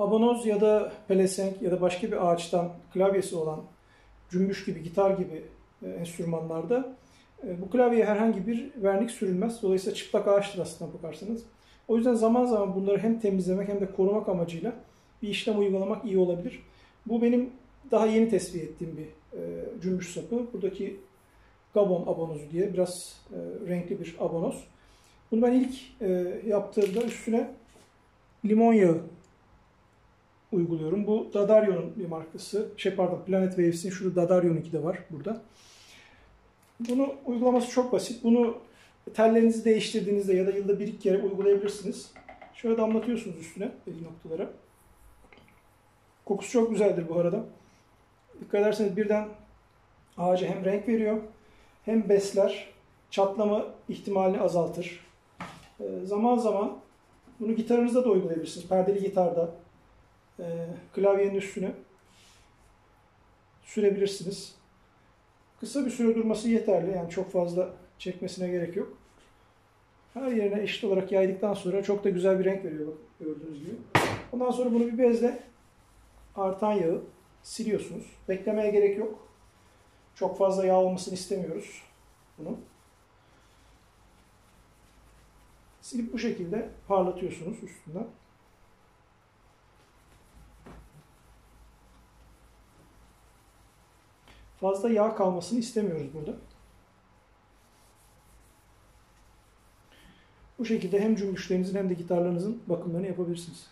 abanoz ya da pelesenk ya da başka bir ağaçtan klavyesi olan cümbüş gibi, gitar gibi e, enstrümanlarda e, bu klavyeye herhangi bir vernik sürülmez. Dolayısıyla çıplak ağaçtır aslında bakarsanız. O yüzden zaman zaman bunları hem temizlemek hem de korumak amacıyla bir işlem uygulamak iyi olabilir. Bu benim daha yeni tespit ettiğim bir e, cümbüş sapı. Buradaki Gabon abonozu diye biraz renkli bir abonoz. Bunu ben ilk yaptığımda üstüne limon yağı uyguluyorum. Bu Dadario'nun bir markası. Şey pardon Planet Waves'in şurada Dadario'nunki de var burada. Bunu uygulaması çok basit. Bunu tellerinizi değiştirdiğinizde ya da yılda bir iki kere uygulayabilirsiniz. Şöyle damlatıyorsunuz üstüne belli noktalara. Kokusu çok güzeldir bu arada. Dikkat ederseniz birden ağaca hem renk veriyor hem besler, çatlama ihtimalini azaltır. Ee, zaman zaman bunu gitarınızda da uygulayabilirsiniz. Perdeli gitarda e, klavyenin üstüne sürebilirsiniz. Kısa bir süre durması yeterli. Yani çok fazla çekmesine gerek yok. Her yerine eşit olarak yaydıktan sonra çok da güzel bir renk veriyor bak gördüğünüz gibi. Ondan sonra bunu bir bezle artan yağı siliyorsunuz. Beklemeye gerek yok. Çok fazla yağ olmasını istemiyoruz bunu. Silip bu şekilde parlatıyorsunuz üstünden. Fazla yağ kalmasını istemiyoruz burada. Bu şekilde hem cümbüşlerinizin hem de gitarlarınızın bakımlarını yapabilirsiniz.